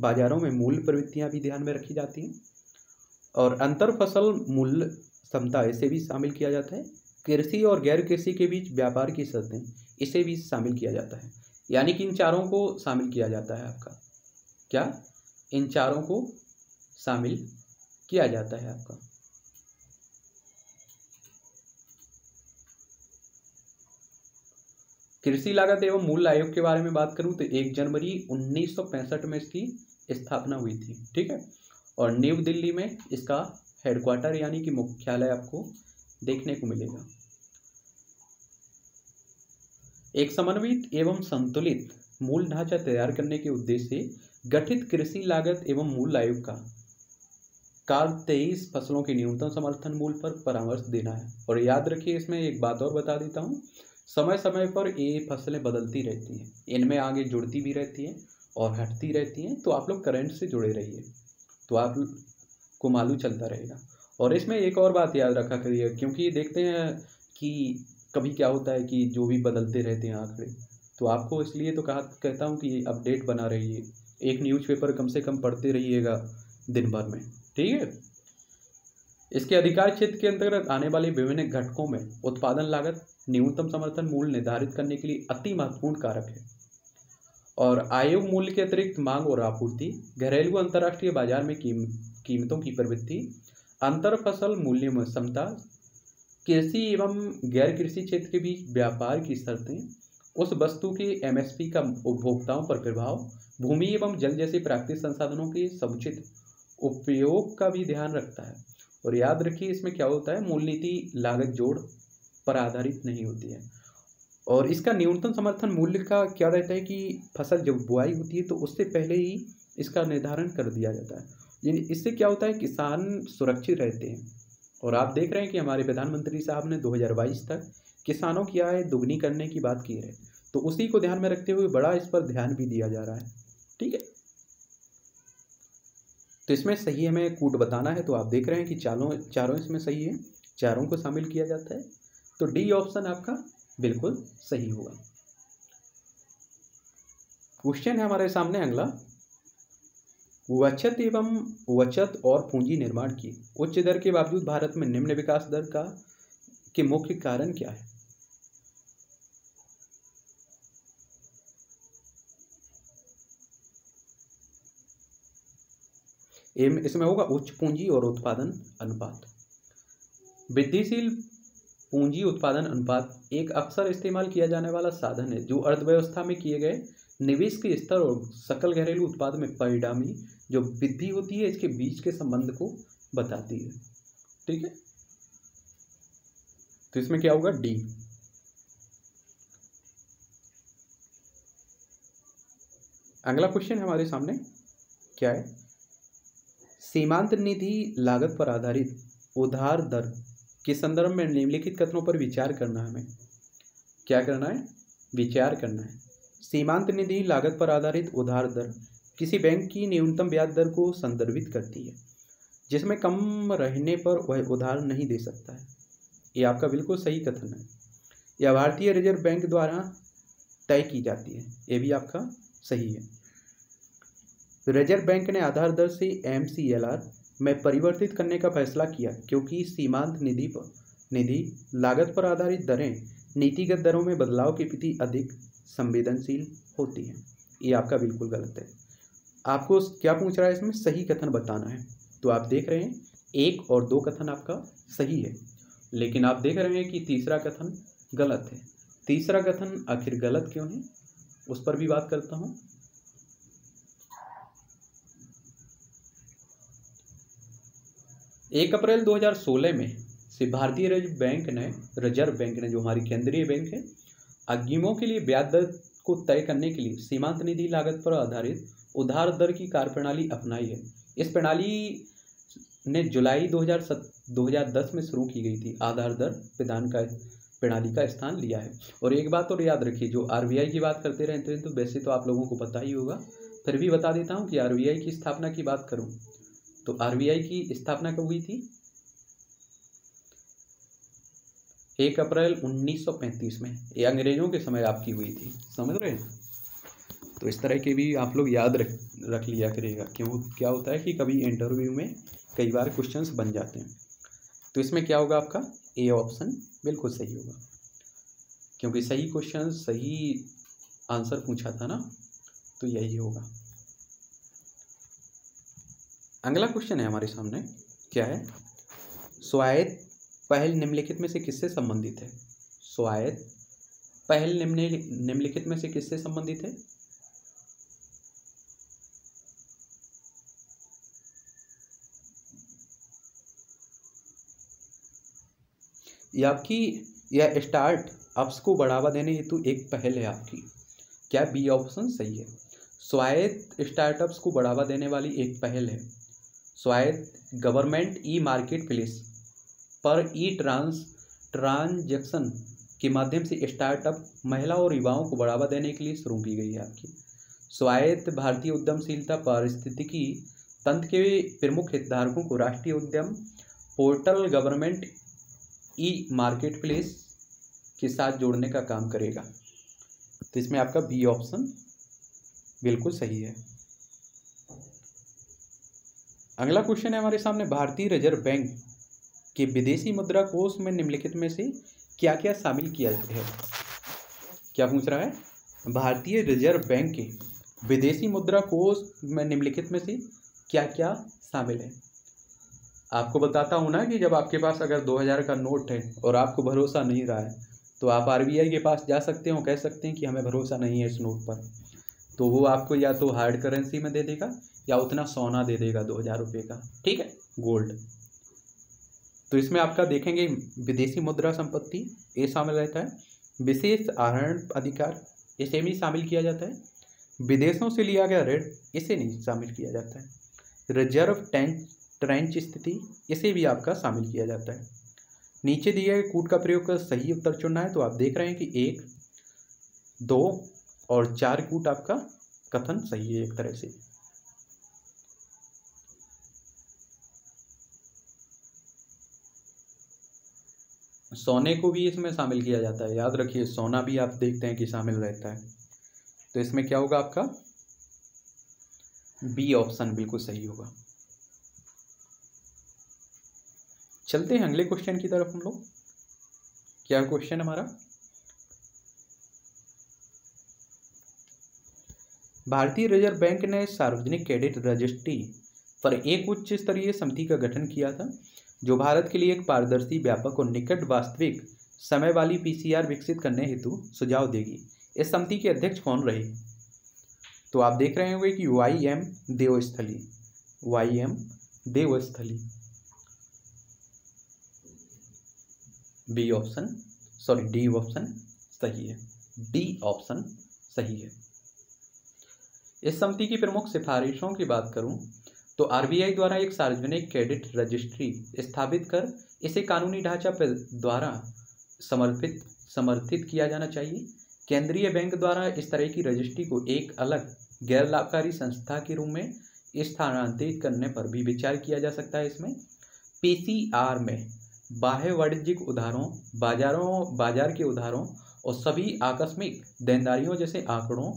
[SPEAKER 1] बाजारों में मूल्य प्रवृत्तियाँ भी ध्यान में रखी जाती हैं। और अंतर फ़सल मूल्य क्षमता, इसे भी शामिल किया जाता है। कृषि और गैर कृषि के बीच व्यापार की शर्तें, इसे भी शामिल किया जाता है। यानी कि इन चारों को शामिल किया जाता है आपका। क्या? इन चारों को शामिल किया जाता है आपका। कृषि लागत एवं मूल्य आयोग के बारे में बात करूँ तो एक जनवरी उन्नीस सौ पैंसठ में इसकी स्थापना हुई थी, ठीक है? और न्यू दिल्ली में इसका हेडक्वार्टर यानी कि मुख्यालय आपको देखने को मिलेगा। एक समन्वित एवं संतुलित मूल ढांचा तैयार करने के उद्देश्य से गठित कृषि लागत एवं मूल आयोग का काल तेईस फ़सलों के न्यूनतम समर्थन मूल्य पर परामर्श देना है। और याद रखिए, इसमें एक बात और बता देता हूँ। समय समय पर ये फ़सलें बदलती रहती हैं। इनमें आगे जुड़ती भी रहती हैं और हटती रहती हैं। तो आप लोग करंट से जुड़े रहिए। तो आप को मालूम चलता रहेगा। और इसमें एक और बात याद रखा करिए, क्योंकि देखते हैं कि कभी क्या होता है कि जो भी बदलते रहते हैं आंकड़े तो आपको इसलिए तो कहा कहता हूँ कि अपडेट बना रहिए। एक न्यूज़पेपर कम से कम पढ़ते रहिएगा दिन भर में ठीक है? इसके अधिकार क्षेत्र के अंतर्गत आने वाले विभिन्न घटकों में उत्पादन लागत न्यूनतम समर्थन मूल्य निर्धारित करने के लिए अति महत्वपूर्ण कारक है। और आयोग मूल्य के अतिरिक्त मांग और आपूर्ति घरेलू अंतर्राष्ट्रीय बाज़ार में कीम, कीमतों की प्रवृत्ति अंतर फ़सल मूल्य में क्षमता कृषि एवं गैर कृषि क्षेत्र के बीच व्यापार की शर्तें, उस वस्तु के एमएसपी का उपभोक्ताओं पर प्रभाव, भूमि एवं जल जैसे प्राकृतिक संसाधनों के समुचित उपयोग का भी ध्यान रखता है। और याद रखिए, इसमें क्या होता है मूल नीति लागत जोड़ पर आधारित नहीं होती है। और इसका न्यूनतम समर्थन मूल्य का क्या रहता है कि फ़सल जब बुआई होती है तो उससे पहले ही इसका निर्धारण कर दिया जाता है। यानी इससे क्या होता है, किसान सुरक्षित रहते हैं। और आप देख रहे हैं कि हमारे प्रधानमंत्री साहब ने 2022 तक किसानों की आय दुगनी करने की बात की है। तो उसी को ध्यान में रखते हुए बड़ा इस पर ध्यान भी दिया जा रहा है। ठीक है? तो इसमें सही हमें कूट बताना है। तो आप देख रहे हैं कि चारों चारों इसमें सही है, चारों को शामिल किया जाता है। तो डी ऑप्शन आपका बिल्कुल सही होगा। क्वेश्चन है हमारे सामने, अगला। वचत एवं वचत और पूंजी निर्माण की। उच्च दर के बावजूद भारत में निम्न विकास दर का, के मुख्य कारण क्या है? इसमें होगा उच्च पूंजी और उत्पादन अनुपात। वृद्धिशील पूंजी उत्पादन अनुपात एक अक्सर इस्तेमाल किया जाने वाला साधन है, जो अर्थव्यवस्था में किए गए निवेश के स्तर और सकल घरेलू उत्पाद में परिणामी जो वृद्धि होती है, इसके बीच के संबंध को बताती है। ठीक है? तो इसमें क्या होगा? डी अगला क्वेश्चन हमारे सामने। क्या है? सीमांत निधि लागत पर आधारित उधार दर के संदर्भ में निम्नलिखित कथनों पर विचार करना है हमें। क्या करना है? विचार करना है। सीमांत निधि लागत पर आधारित उधार दर किसी बैंक की न्यूनतम ब्याज दर को संदर्भित करती है, जिसमें कम रहने पर वह उधार नहीं दे सकता है। ये आपका बिल्कुल सही कथन है। यह भारतीय रिज़र्व बैंक द्वारा तय की जाती है। ये भी आपका सही है। रिज़र्व बैंक ने आधार दर से एमसीएलआर में परिवर्तित करने का फैसला किया, क्योंकि सीमांत निधि पर निधि लागत पर आधारित दरें नीतिगत दरों में बदलाव के प्रति अधिक संवेदनशील होती हैं। ये आपका बिल्कुल गलत है। आपको क्या पूछ रहा है इसमें? सही कथन बताना है। तो आप देख रहे हैं, एक और दो कथन आपका सही है। लेकिन आप देख रहे हैं कि तीसरा कथन गलत है। तीसरा कथन आखिर गलत क्यों है? उस पर भी बात करता हूँ। एक अप्रैल 2016 में से भारतीय रिज़र्व बैंक ने रिज़र्व बैंक ने, जो हमारी केंद्रीय बैंक है अग्रिमों के लिए ब्याज दर को तय करने के लिए सीमांत निधि लागत पर आधारित उधार दर की कार्यप्रणाली अपनाई है। इस प्रणाली ने जुलाई 2000 2010 में शुरू की गई थी। आधार दर प्रदान का, प्रणाली का स्थान लिया है। और एक बात और याद रखिए, जो आरबीआई की बात करते रहते हैं तो वैसे तो आप लोगों को पता ही होगा, फिर भी बता देता हूँ कि आरबीआई की स्थापना की बात करूँ तो आरबीआई की स्थापना कब हुई थी? एक अप्रैल 1935 में, ये अंग्रेज़ों के समय आपकी हुई थी। समझ रहे हैं? तो इस तरह के भी आप लोग याद रख रख लिया करेगा क्यों क्या होता है कि कभी इंटरव्यू में कई बार क्वेश्चंस बन जाते हैं। तो इसमें क्या होगा आपका? ए ऑप्शन बिल्कुल सही होगा। क्योंकि सही क्वेश्चन सही आंसर पूछा था ना तो यही होगा। अगला क्वेश्चन है हमारे सामने, क्या है? स्वायत्त पहल निम्नलिखित में से किससे संबंधित है? स्वायत्त। पहल निम्न निम्नलिखित में से किससे संबंधित है? ये आपकी यह स्टार्ट अप्स को बढ़ावा देने हेतु एक पहल है आपकी। क्या बी ऑप्शन सही है? स्वायत्त स्टार्टअप्स को बढ़ावा देने वाली एक पहल है। स्वायत्त गवर्नमेंट ई मार्केट प्लेस पर ई ट्रांस, ट्रांजेक्शन के माध्यम से स्टार्टअप महिला और युवाओं को बढ़ावा देने के लिए शुरू की गई है आपकी। स्वायत्त भारतीय उद्यमशीलता पारिस्थितिकी तंत्र के प्रमुख हितधारकों को राष्ट्रीय उद्यम, portal government, e market place के साथ जोड़ने का काम करेगा। तो इसमें आपका बी ऑप्शन बिल्कुल सही है। अगला क्वेश्चन है हमारे सामने, भारतीय रिज़र्व बैंक के विदेशी मुद्रा कोष में निम्नलिखित में से क्या क्या शामिल किया है? क्या पूछ रहा है? भारतीय रिज़र्व बैंक के विदेशी मुद्रा कोष में निम्नलिखित में से क्या क्या शामिल है? आपको बताता हूँ ना कि जब आपके पास अगर दो हज़ार का नोट है और आपको भरोसा नहीं रहा है तो आप आरबीआई के पास जा सकते हो कह सकते हैं कि हमें भरोसा नहीं है इस नोट पर। तो वो आपको या तो हार्ड करेंसी में दे देगा या उतना सोना दे देगा दो हज़ार रुपये का। ठीक है? गोल्ड। तो इसमें आपका देखेंगे विदेशी मुद्रा संपत्ति, ये शामिल रहता है। विशेष आहरण अधिकार, इसे भी शामिल किया जाता है। विदेशों से लिया गया ऋण, इसे नहीं शामिल किया जाता है। रिज़र्व टेंट ट्रेंच स्थिति, इसे भी आपका शामिल किया जाता है। नीचे दिए गए कूट का प्रयोग कर सही उत्तर चुनना है तो आप देख रहे हैं कि एक, दो और चार कूट आपका कथन सही है एक तरह से। सोने को भी इसमें शामिल किया जाता है। याद रखिए, सोना भी आप देखते हैं कि शामिल रहता है। तो इसमें क्या होगा आपका? बी ऑप्शन बिल्कुल सही होगा। चलते हैं अगले क्वेश्चन की तरफ़ हम लोग। क्या क्वेश्चन हमारा? भारतीय रिज़र्व बैंक ने सार्वजनिक क्रेडिट रजिस्ट्री पर एक उच्च स्तरीय समिति का गठन किया था। जो भारत के लिए एक पारदर्शी, व्यापक और निकट वास्तविक समय वाली पीसीआर विकसित करने हेतु सुझाव देगी। इस समिति के अध्यक्ष कौन रहे? तो आप देख रहे होंगे कि Y M Devasthali. Y M Devasthali. B option sorry D option सही है। डी ऑप्शन सही है। इस समिति की प्रमुख सिफारिशों की बात करूँ तो आरबीआई द्वारा एक सार्वजनिक क्रेडिट रजिस्ट्री स्थापित कर इसे कानूनी ढांचा द्वारा समर्पित, समर्थित किया जाना चाहिए। केंद्रीय बैंक द्वारा इस तरह की रजिस्ट्री को एक अलग गैर लाभकारी संस्था के रूप में स्थानांतरित करने पर भी विचार किया जा सकता है इसमें। पीसीआर में बाह्य वाणिज्यिक उधारों, बाजारों, बाज़ार के उधारों और सभी आकस्मिक देनदारियों जैसे आंकड़ों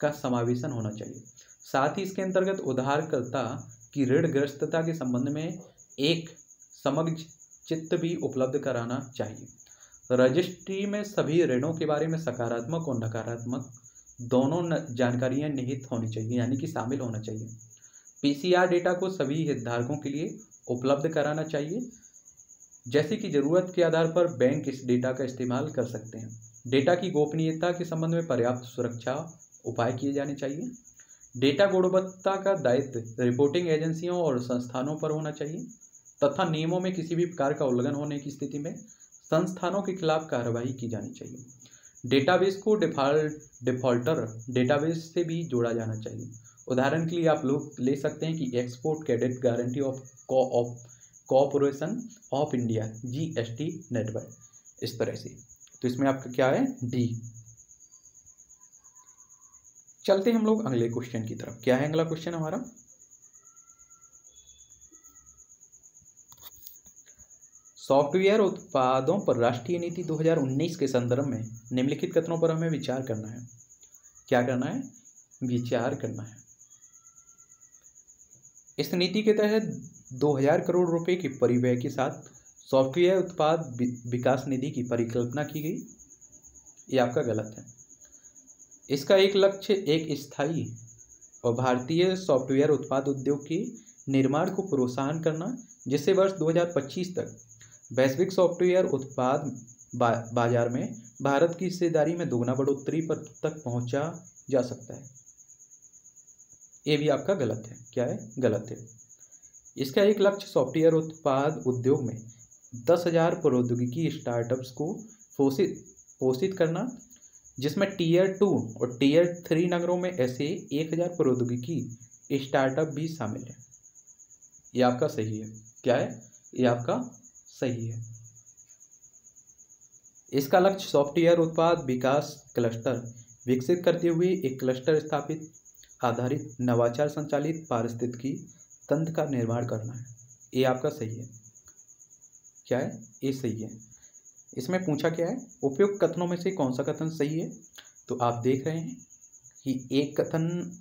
[SPEAKER 1] का समावेशन होना चाहिए। साथ ही इसके अंतर्गत उधारकर्ता की ऋणग्रस्तता के संबंध में एक समग्र चित्त भी उपलब्ध कराना चाहिए। रजिस्ट्री में सभी ऋणों के बारे में सकारात्मक और नकारात्मक दोनों जानकारियाँ निहित होनी चाहिए, यानी कि शामिल होना चाहिए। पीसीआर डेटा को सभी हितधारकों के लिए उपलब्ध कराना चाहिए, जैसे कि ज़रूरत के आधार पर बैंक इस डेटा का इस्तेमाल कर सकते हैं। डेटा की गोपनीयता के संबंध में पर्याप्त सुरक्षा उपाय किए जाने चाहिए। डेटा गुणवत्ता का दायित्व रिपोर्टिंग एजेंसियों और संस्थानों पर होना चाहिए, तथा नियमों में किसी भी प्रकार का उल्लंघन होने की स्थिति में संस्थानों के खिलाफ कार्रवाई की जानी चाहिए। डेटाबेस को डिफ़ॉल्ट, डिफॉल्टर डेटाबेस से भी जोड़ा जाना चाहिए। उदाहरण के लिए आप लोग ले सकते हैं कि export credit guarantee of of corporation of India GST network इस तरह से। तो इसमें आपका क्या है? डी चलते हम लोग अगले क्वेश्चन की तरफ़। क्या है अगला क्वेश्चन हमारा? सॉफ्टवेयर उत्पादों पर राष्ट्रीय नीति 2019 के संदर्भ में निम्नलिखित कथनों पर हमें विचार करना है। क्या करना है? विचार करना है। इस नीति के तहत 2000 करोड़ रुपए के परिव्यय के साथ सॉफ्टवेयर उत्पाद विकास निधि की परिकल्पना की गई। ये आपका गलत है। इसका एक लक्ष्य एक स्थायी और भारतीय सॉफ्टवेयर उत्पाद उद्योग के निर्माण को प्रोत्साहन करना जिससे वर्ष 2025 तक वैश्विक सॉफ्टवेयर उत्पाद बा, बाज़ार में भारत की हिस्सेदारी में दोगुना बढ़ोतरी पर तक पहुँचा जा सकता है। ये भी आपका गलत है। क्या है? गलत है। इसका एक लक्ष्य सॉफ्टवेयर उत्पाद उद्योग में दस हज़ार प्रौद्योगिकी स्टार्टअप्स को पोषित पोषित करना जिसमें टीयर टू और टीयर थ्री नगरों में ऐसे एक हज़ार प्रौद्योगिकी स्टार्टअप भी शामिल है। ये आपका सही है। क्या है? ये आपका सही है। इसका लक्ष्य सॉफ्टवेयर उत्पाद विकास क्लस्टर विकसित करते हुए एक क्लस्टर स्थापित, आधारित, नवाचार संचालित, पारिस्थितिकी तंत्र का निर्माण करना है। ये आपका सही है। क्या है? ये सही है। इसमें पूछा क्या है? उपयुक्त कथनों में से कौन सा कथन सही है? तो आप देख रहे हैं कि एक कथन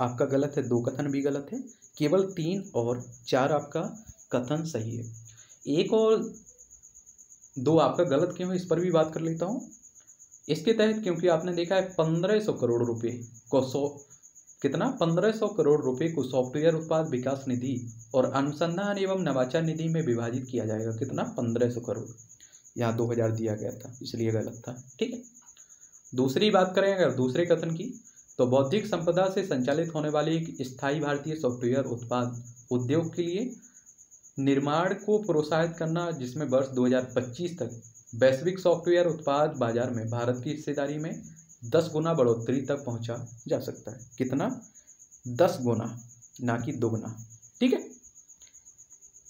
[SPEAKER 1] आपका गलत है, दो कथन भी गलत है, केवल तीन और चार आपका कथन सही है। एक और दो आपका गलत क्यों है, इस पर भी बात कर लेता हूँ। इसके तहत क्योंकि आपने देखा है पंद्रह सौ करोड़ रुपए को सौ, कितना? पंद्रह सौ करोड़ रुपए को सॉफ्टवेयर उत्पाद विकास निधि और अनुसंधान एवं नवाचार निधि में विभाजित किया जाएगा। कितना? पंद्रह सौ करोड़। यहाँ दो हज़ार दिया गया था, इसलिए गलत था, ठीक है? दूसरी बात करें अगर दूसरे कथन की तो बौद्धिक संपदा से संचालित होने वाली एक स्थायी भारतीय सॉफ्टवेयर उत्पाद, उद्योग के लिए निर्माण को प्रोत्साहित करना, जिसमें वर्ष 2025 तक वैश्विक सॉफ्टवेयर उत्पाद बाज़ार में भारत की हिस्सेदारी में दस गुना बढ़ोतरी तक पहुँचा जा सकता है। कितना? दस गुना, ना कि दोगुना, ठीक है?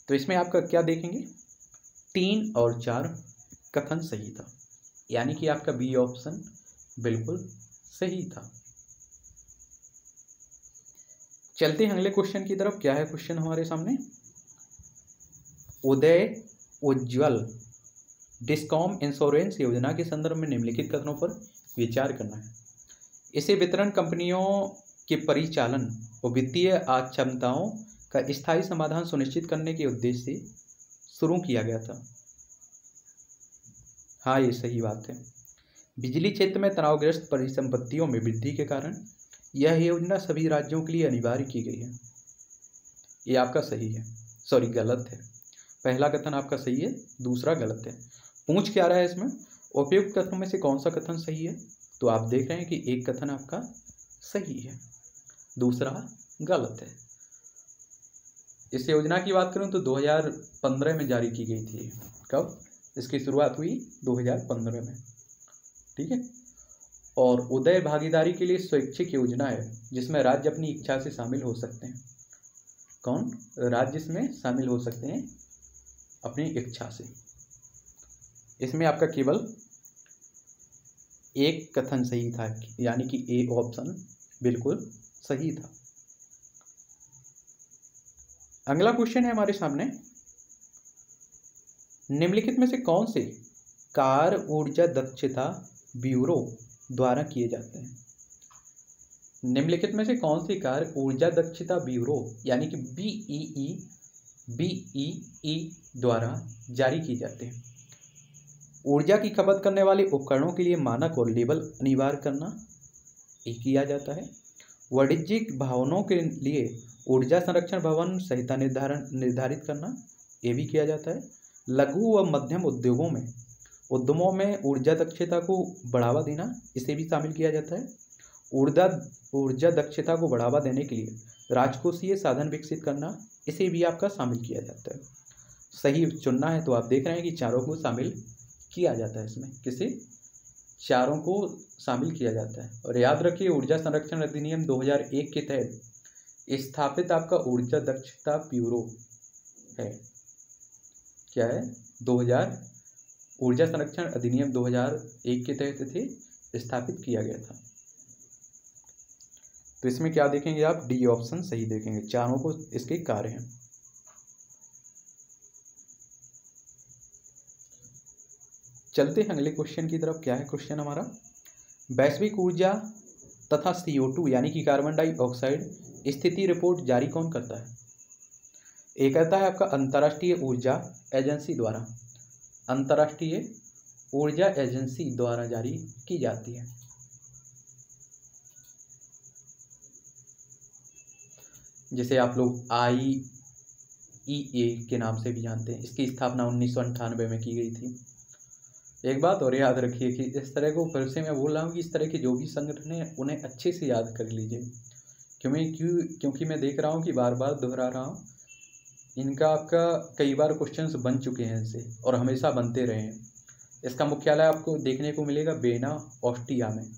[SPEAKER 1] तो इसमें आपका क्या देखेंगे? तीन और चार कथन सही था। यानी कि आपका बी ऑप्शन बिल्कुल सही था। चलते हैं अगले क्वेश्चन की तरफ़। क्या है क्वेश्चन हमारे सामने? उदय उज्ज्वल। डिस्कॉम इंश्योरेंस योजना के संदर्भ में निम्नलिखित कथनों पर विचार करना है। इसे वितरण कंपनियों के परिचालन और वित्तीय अक्षमताओं का स्थायी समाधान सुनिश्चित करने के उद्देश्य से शुरू किया गया था। हाँ ये सही बात है। बिजली क्षेत्र में तनावग्रस्त परिसंपत्तियों में वृद्धि के कारण यह योजना सभी राज्यों के लिए अनिवार्य की गई है। ये आपका सही है। सॉरी, गलत है। पहला कथन आपका सही है, दूसरा गलत है। पूछ क्या रहा है इसमें? उपयुक्त कथनों में से कौन सा कथन सही है? तो आप देख रहे हैं कि एक कथन आपका सही है, दूसरा गलत है। इस योजना की बात करूँ तो 2015 में जारी की गई थी। कब? इसकी शुरुआत हुई 2015 में, ठीक है? और उदय भागीदारी के लिए स्वैच्छिक योजना है, जिसमें राज्य अपनी इच्छा से शामिल हो सकते हैं। कौन? राज्य इसमें शामिल हो सकते हैं अपनी इच्छा से। इसमें आपका केवल एक कथन सही था, यानी कि ए ऑप्शन बिल्कुल सही था। अगला क्वेश्चन है हमारे सामने। निम्नलिखित में से कौन से कार ऊर्जा दक्षता ब्यूरो द्वारा किए जाते हैं? निम्नलिखित में से कौन सी कार्य ऊर्जा दक्षता ब्यूरो, यानी कि बीईई बीईई द्वारा जारी की जाते हैं? ऊर्जा की खपत करने वाले उपकरणों के लिए मानक और लेबल अनिवार्य करना ये किया जाता है। वाणिज्यिक भवनों के लिए ऊर्जा संरक्षण भवन संहिता निर्धारण, निर्धारित करना ये भी किया जाता है। लघु व मध्यम उद्योगों में, उद्यमों में ऊर्जा दक्षता को बढ़ावा देना, इसे भी शामिल किया जाता है। ऊर्जा ऊर्जा दक्षता को बढ़ावा देने के लिए राजकोषीय साधन विकसित करना, इसे भी आपका शामिल किया जाता है। सही चुनना है तो आप देख रहे हैं कि चारों को शामिल किया जाता है इसमें। किसे? चारों को शामिल किया जाता है। और याद रखिए, ऊर्जा संरक्षण अधिनियम 2001 के तहत स्थापित आपका ऊर्जा दक्षता ब्यूरो है। क्या है? 2000 ऊर्जा संरक्षण अधिनियम 2001 के तहत थे स्थापित किया गया था। तो इसमें क्या देखेंगे आप? डी ऑप्शन सही देखेंगे। चारों को इसके कार्य हैं। चलते हैं अगले क्वेश्चन की तरफ़। क्या है क्वेश्चन हमारा? वैश्विक ऊर्जा तथा CO2 यानी कि कार्बन डाइऑक्साइड स्थिति रिपोर्ट जारी कौन करता है? एक कहता है आपका अंतर्राष्ट्रीय ऊर्जा एजेंसी द्वारा। अंतर्राष्ट्रीय ऊर्जा एजेंसी द्वारा जारी की जाती है। जिसे आप लोग आई ई ए के नाम से भी जानते हैं। इसकी स्थापना उन्नीस में की गई थी। एक बात और याद रखिए कि इस तरह को फिर से मैं बोल रहा हूँ कि इस तरह के जो भी संगठन हैं, उन्हें अच्छे से याद कर लीजिए। क्योंकि क्यों क्योंकि मैं देख रहा हूँ कि बार बार दोहरा रहा हूँ इनका आपका कई बार क्वेश्चंस बन चुके हैं इनसे और हमेशा बनते रहे हैं। इसका मुख्यालय आपको देखने को मिलेगा बेना, ऑस्ट्रिया में।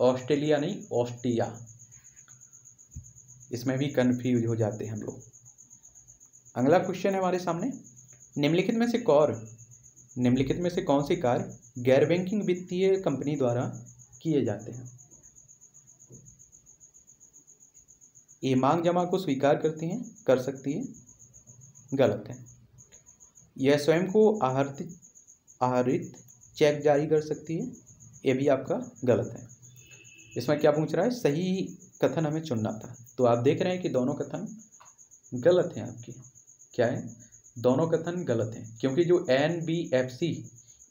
[SPEAKER 1] ऑस्ट्रेलिया नहीं, ऑस्ट्रिया। इसमें भी कन्फ्यूज़ हो जाते हैं हम लोग। अगला क्वेश्चन है हमारे सामने। निम्नलिखित में से कौर, निम्नलिखित में से कौन से कार्य गैर बैंकिंग वित्तीय कंपनी द्वारा किए जाते हैं? ये मांग जमा को स्वीकार करती हैं, कर सकती है। गलत है। यह स्वयं को आहरित आहरित चेक जारी कर सकती है, ये भी आपका गलत है। इसमें क्या पूछ रहा है? सही कथन हमें चुनना था। तो आप देख रहे हैं कि दोनों कथन गलत हैं आपकी। क्या है? दोनों कथन गलत हैं, क्योंकि जो एन बी एफ़ सी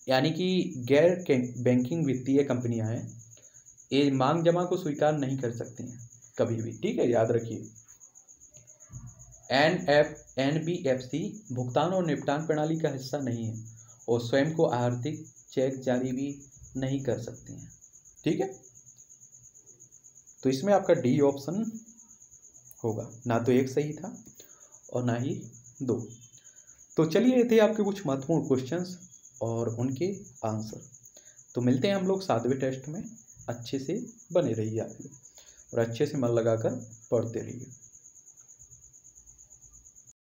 [SPEAKER 1] यानी कि गैर बैंकिंग वित्तीय कंपनियाँ हैं, ये मांग जमा को स्वीकार नहीं कर सकती हैं कभी भी। ठीक है, याद रखिए। N F, N B F C भुगतान और निपटान प्रणाली का हिस्सा नहीं है और स्वयं को आर्थिक चेक जारी भी नहीं कर सकती हैं। ठीक है? तो इसमें आपका डी ऑप्शन होगा। ना तो एक सही था और ना ही दो। तो चलिए, ये थे आपके कुछ महत्वपूर्ण क्वेश्चंस और उनके आंसर तो मिलते हैं हम लोग सातवें टेस्ट में। अच्छे से बने रहिए आप लोग और अच्छे से मन लगाकर पढ़ते रहिए।